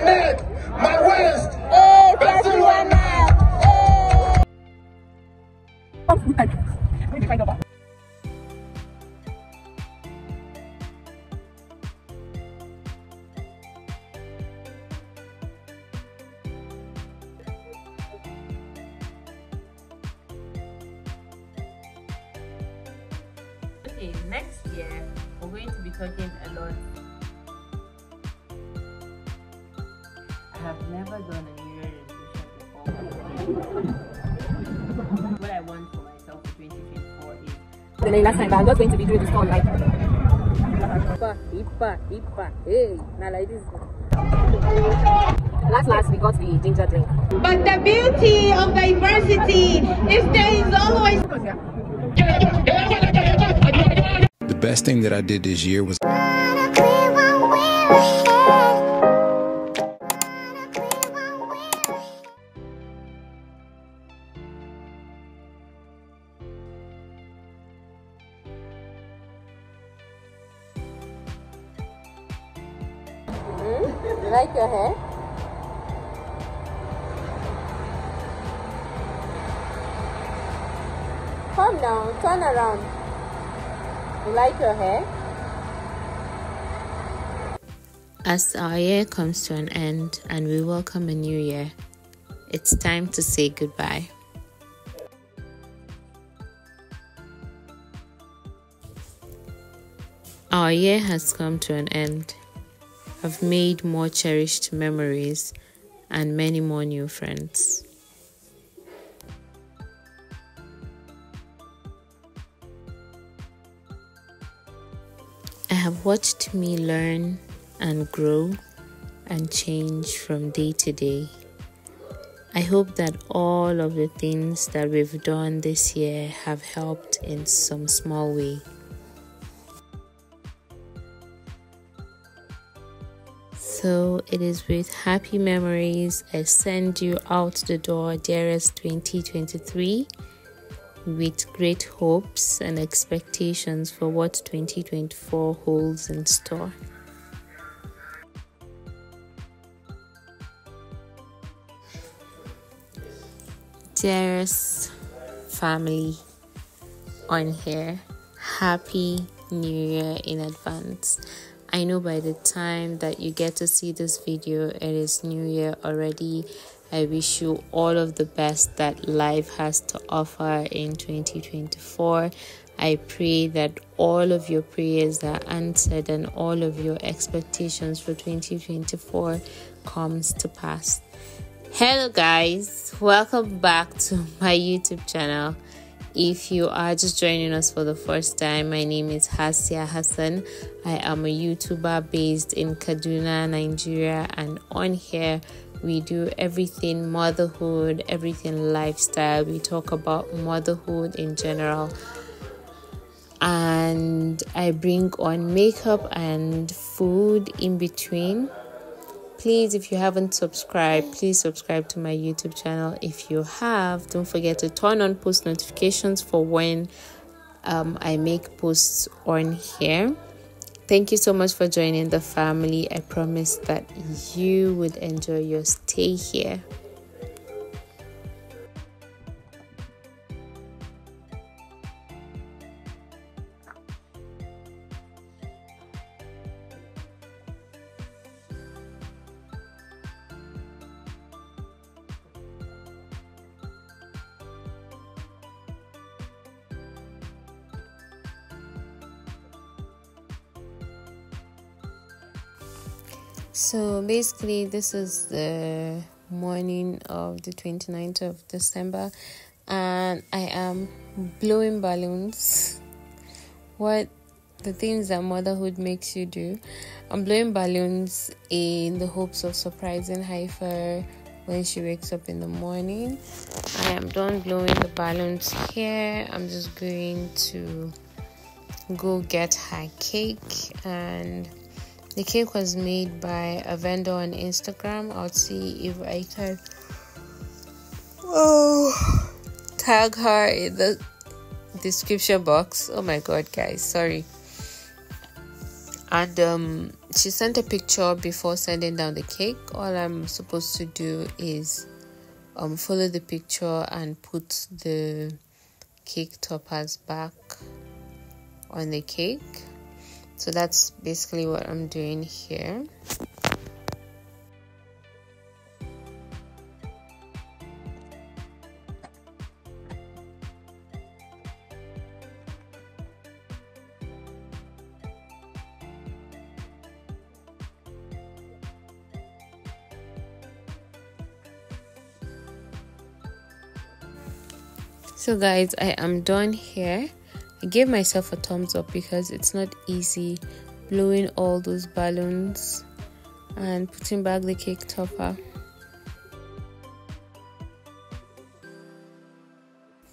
my neck, my waist. Hey, Fiatuana. Hey. okay last time i'm not going to be doing this all like Ipa, Ipa, Ipa, hey, now like this. Last, last, we got the ginger drink. But the beauty of diversity is there is always The best thing that I did this year was. As our year comes to an end and we welcome a new year, it's time to say goodbye. Our year has come to an end. I've made more cherished memories and many more new friends. I have watched me learn and grow and change from day to day. I hope that all of the things that we've done this year have helped in some small way. So it is with happy memories I send you out the door, dearest 2023 with great hopes and expectations for what 2024 holds in store. Dearest family on here, happy new year in advance. I know by the time that you get to see this video, it is new year already I wish you all of the best that life has to offer in 2024. I pray that all of your prayers are answered and all of your expectations for 2024 comes to pass. Hello guys, welcome back to my YouTube channel. If you are just joining us for the first time, my name is Hasiya Hassan. I am a YouTuber based in Kaduna, Nigeria, and on here we do everything motherhood, everything lifestyle. We talk about motherhood in general. And I bring on makeup and food in between. Please, if you haven't subscribed, please subscribe to my YouTube channel. If you have, don't forget to turn on post notifications for when um, I make posts on here. Thank you so much for joining the family. I promise that you would enjoy your stay here. This is the morning of the 29th of December, and I am blowing balloons. What the things that motherhood makes you do. I'm blowing balloons in the hopes of surprising Hayfa when she wakes up in the morning. I am done blowing the balloons here. I'm just going to go get her cake and the cake was made by a vendor on Instagram. I'll see if I can oh, tag her in the description box. Oh my god, guys, sorry. And um, she sent a picture before sending down the cake. All I'm supposed to do is um, follow the picture and put the cake toppers back on the cake. So that's basically what I'm doing here. so guys i am done here i gave myself a thumbs up because it's not easy blowing all those balloons and putting back the cake topper.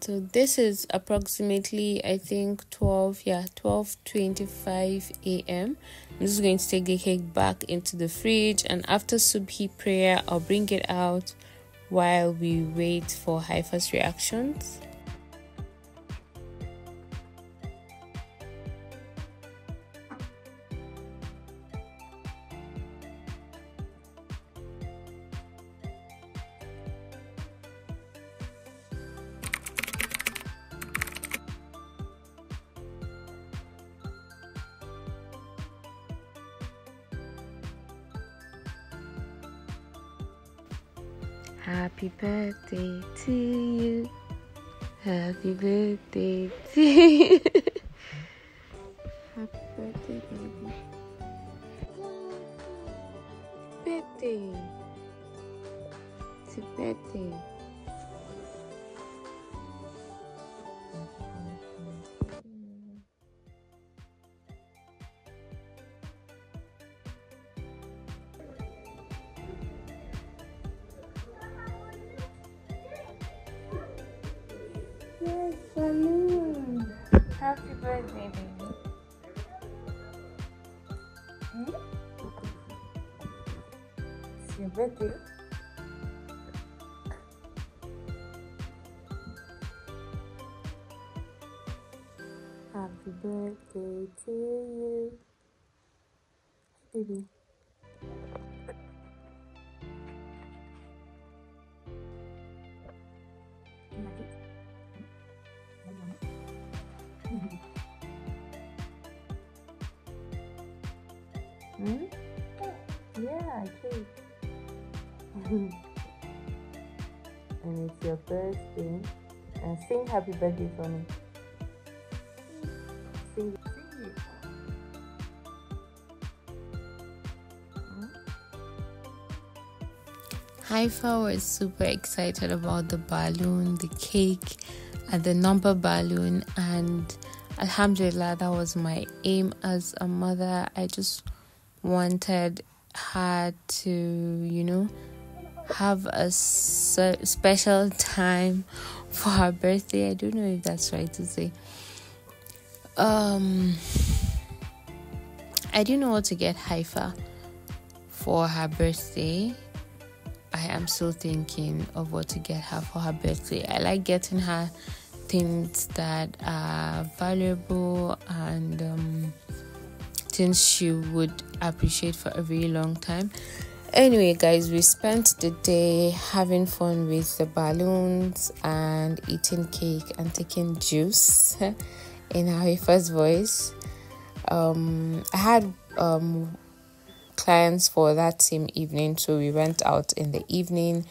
So this is approximately i think 12 yeah 12 25 a.m i'm just going to take the cake back into the fridge and after subhi prayer i'll bring it out while we wait for Hayfa's reactions Happy birthday to you. Happy birthday, baby. Birthday. It's a. Happy birthday to you, baby. Hmm? Yeah, cake. and it's your birthday. And sing happy birthday for me. Sing it. Sing it. Hayfa was super excited about the balloon, the cake, and the number balloon. And Alhamdulillah, that was my aim as a mother. I just wanted her to, you know, have a special time for her birthday. I don't know if that's right to say. Um, I do know what to get Hayfa for her birthday. I am still thinking of what to get her for her birthday. I like getting her things that are valuable and um, things she would appreciate for a very long time. Anyway, guys, we spent the day having fun with the balloons and eating cake and taking juice in our first voice. Um, I had um, clients for that same evening, so we went out in the evening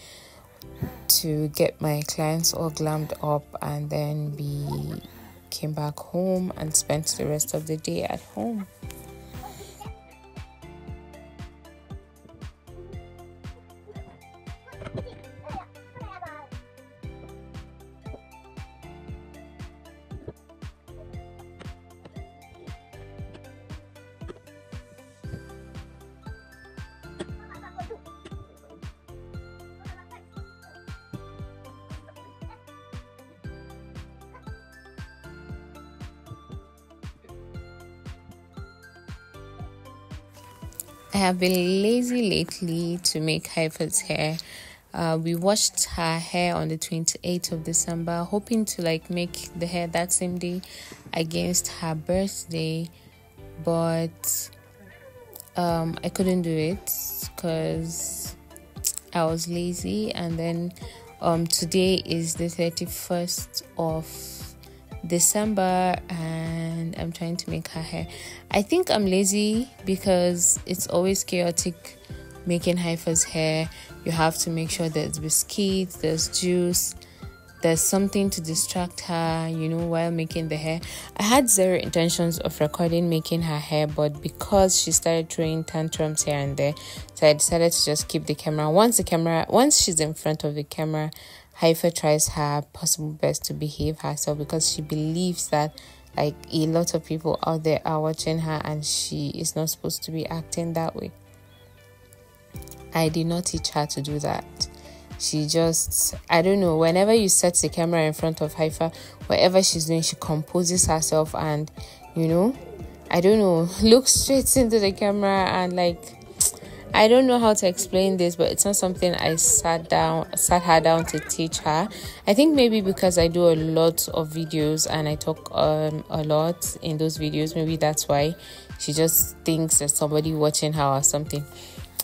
to get my clients all glammed up, and then we came back home and spent the rest of the day at home. I have been lazy lately to make Hayfa's hair. Uh, we washed her hair on the 28th of December, hoping to like make the hair that same day against her birthday. But um, I couldn't do it because I was lazy, and then um, today is the 31st of December, and I'm trying to make her hair. I think I'm lazy because it's always chaotic making Hayfa's hair. You have to make sure there's biscuits, there's juice, there's something to distract her, you know, while making the hair. I had zero intentions of recording making her hair, but because she started throwing tantrums here and there, so I decided to just keep the camera. Once the camera, once she's in front of the camera, Hayfa tries her possible best to behave herself because she believes that like a lot of people out there are watching her and she is not supposed to be acting that way. I did not teach her to do that she just i don't know whenever you set the camera in front of hayfa whatever she's doing she composes herself and you know i don't know looks straight into the camera and like i don't know how to explain this but it's not something i sat down sat her down to teach her. I think maybe because i do a lot of videos and i talk um, a lot in those videos maybe that's why she just thinks there's somebody watching her or something.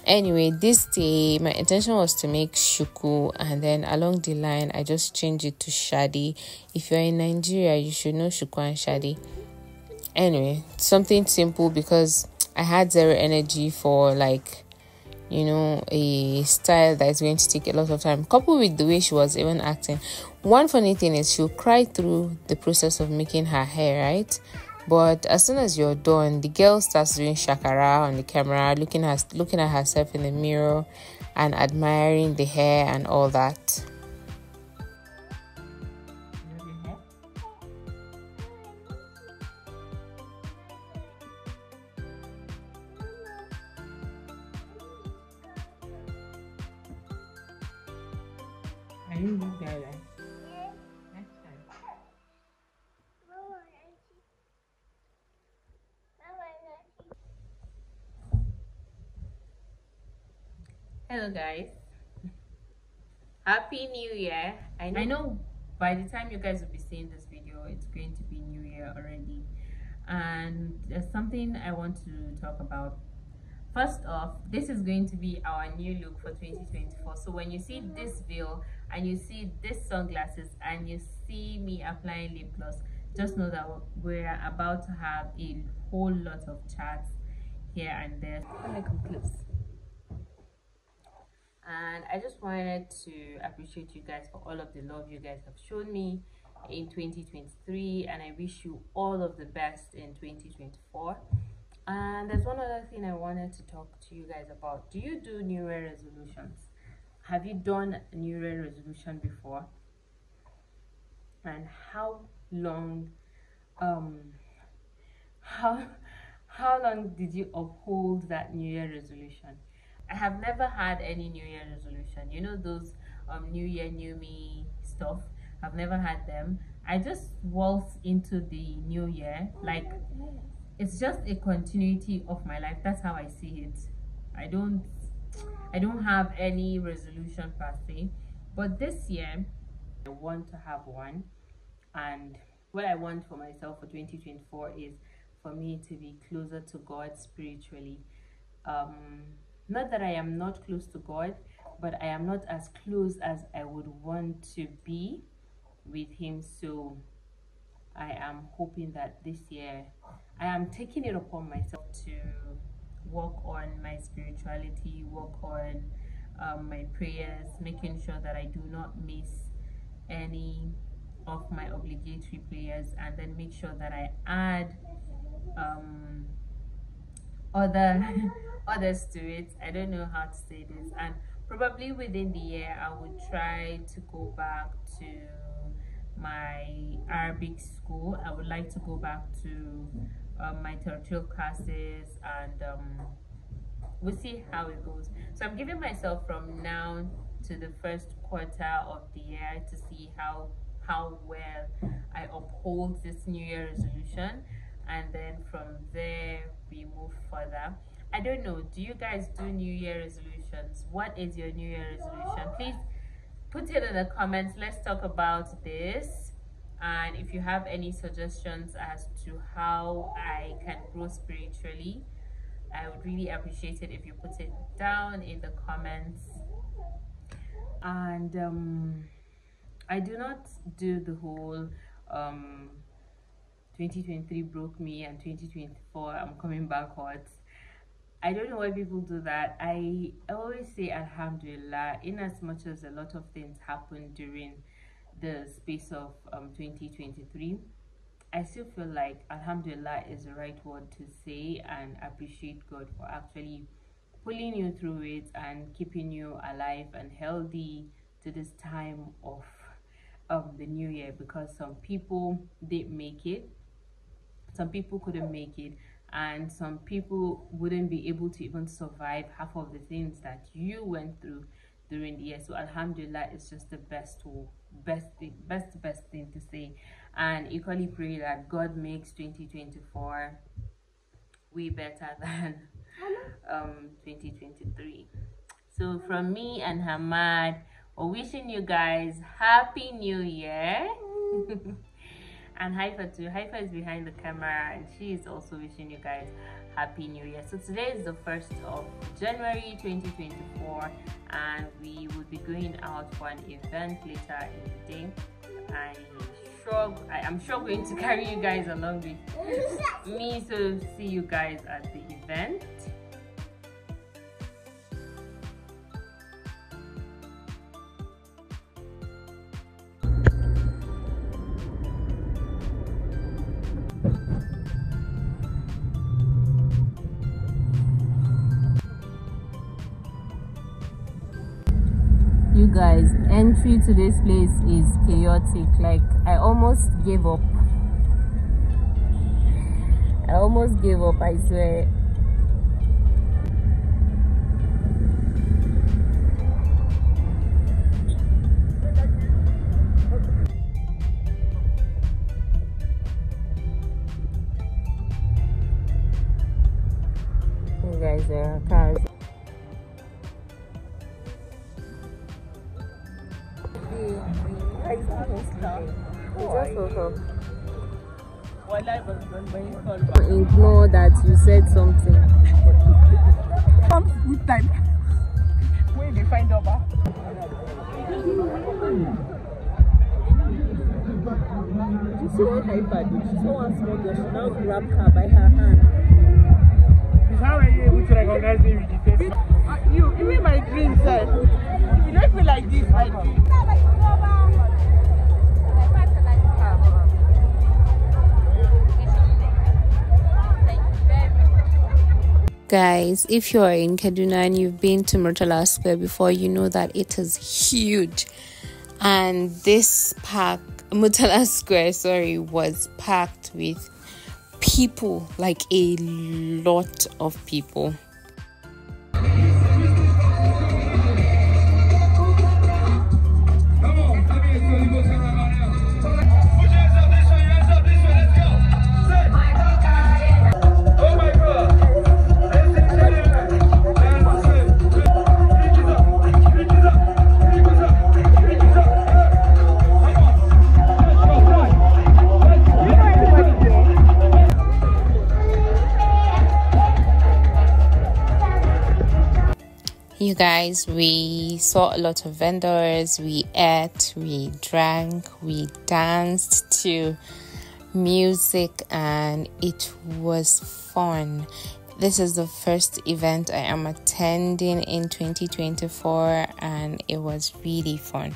Anyway this day my intention was to make shuku and then along the line i just changed it to shadi. If you're in nigeria you should know shuku and shadi. Anyway something simple because i had zero energy for like you know a style that is going to take a lot of time coupled with the way she was even acting one funny thing is she'll cry through the process of making her hair right but as soon as you're done, the girl starts doing shakara on the camera, looking at looking at herself in the mirror and admiring the hair and all that. Happy new year. I know, I know by the time you guys will be seeing this video it's going to be new year already. And there's something i want to talk about. First off this is going to be our new look for 2024 so when you see this veil and you see this sunglasses and you see me applying lip gloss just know that we're about to have a whole lot of chats here and there. Me come close and i just wanted to appreciate you guys for all of the love you guys have shown me in 2023 and i wish you all of the best in 2024 and there's one other thing i wanted to talk to you guys about. Do you do new year resolutions? Have you done a new year resolution before? And how long um how how long did you uphold that new year resolution I have never had any New Year resolution. You know those um, New Year, New Me stuff. I've never had them. I just waltz into the new year like it's just a continuity of my life. That's how I see it. I don't I don't have any resolution per se, but this year I want to have one, and what I want for myself for 2024 is for me to be closer to God spiritually. Um, not that I am not close to God, but I am not as close as I would want to be with Him. So I am hoping that this year I am taking it upon myself to work on my spirituality, work on um, my prayers, making sure that I do not miss any of my obligatory prayers, and then make sure that I add um, other others to it. I don't know how to say this. And probably within the year i would try to go back to my arabic school. I would like to go back to um, my tertiary classes and um, we'll see how it goes. So i'm giving myself from now to the first quarter of the year to see how how well i uphold this new year resolution. And then from there we move further i don't know do you guys do new year resolutions what is your new year resolution please put it in the comments let's talk about this and if you have any suggestions as to how i can grow spiritually I would really appreciate it if you put it down in the comments. And um, I do not do the whole um, 2023 broke me and 2024 I'm coming back hot. I don't know why people do that. I always say Alhamdulillah, in as much as a lot of things happened during the space of um, 2023. I still feel like Alhamdulillah is the right word to say and appreciate God for actually pulling you through it and keeping you alive and healthy to this time of um, the new year because some people didn't make it, some people couldn't make it, and some people wouldn't be able to even survive half of the things that you went through during the year. So Alhamdulillah is just the best best thing, best best thing to say. And equally pray that God makes 2024 way better than um 2023. So from me and Hammad, we're wishing you guys happy new year. and Hayfa too. Hayfa is behind the camera and she is also wishing you guys happy new year. So today is the 1st of January 2024 and we will be going out for an event later in the day. I sure I am sure going to carry you guys along with me to see you guys at the event. Guys entry to this place is chaotic. Like i almost gave up. I almost gave up i swear. Guys there You see what Hayfa did? She saw one small girl, she now grabbed her by her hand. How are you able to recognize me with the face? Uh, you, even my dream said, you don't feel like this, I do. Guys, if you are in Kaduna and you've been to Murtala Square before, you know that it is huge. And this park, Murtala Square, sorry, was packed with people, like a lot of people. We saw a lot of vendors, we ate, we drank, we danced to music, and it was fun. This is the first event I am attending in 2024, and it was really fun.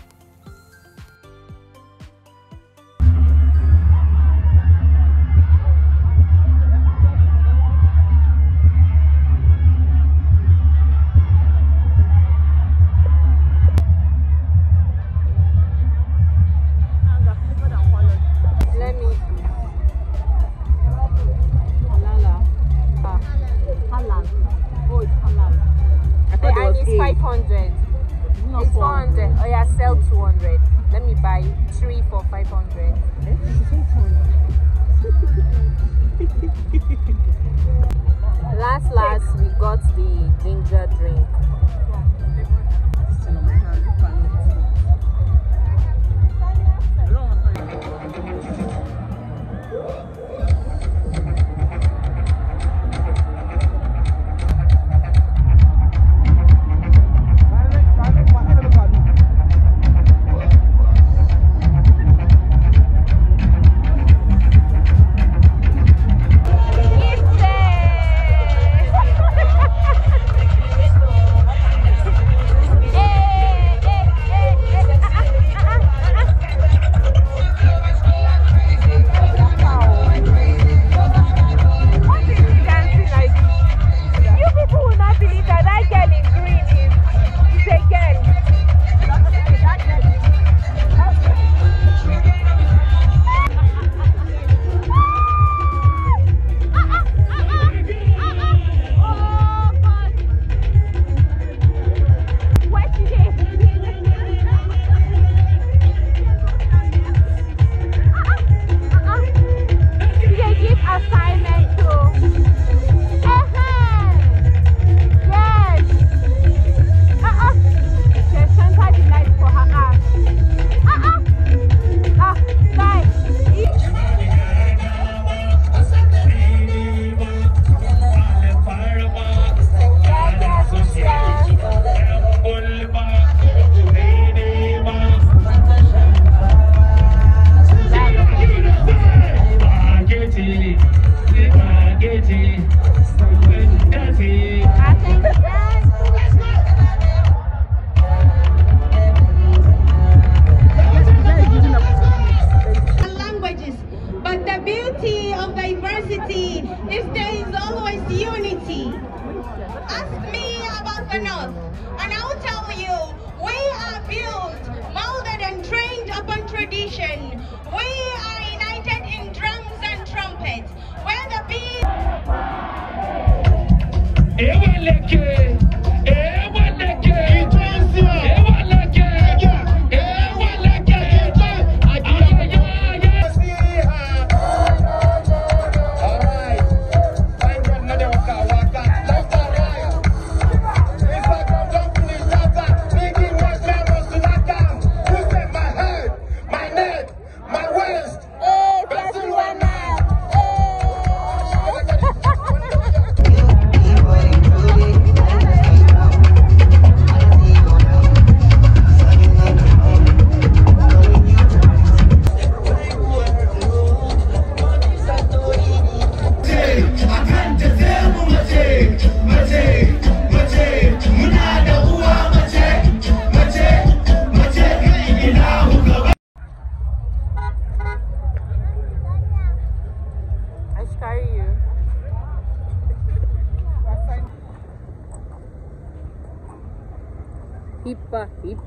I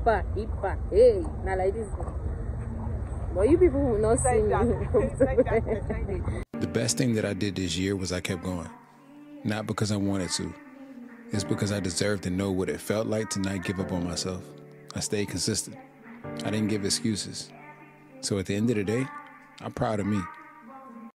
Hippa, hippa, hippa. Hey, now like this. But you people will not see me. The best thing that I did this year was I kept going. Not because I wanted to, it's because I deserved to know what it felt like to not give up on myself. I stayed consistent. I didn't give excuses. So at the end of the day, I'm proud of me.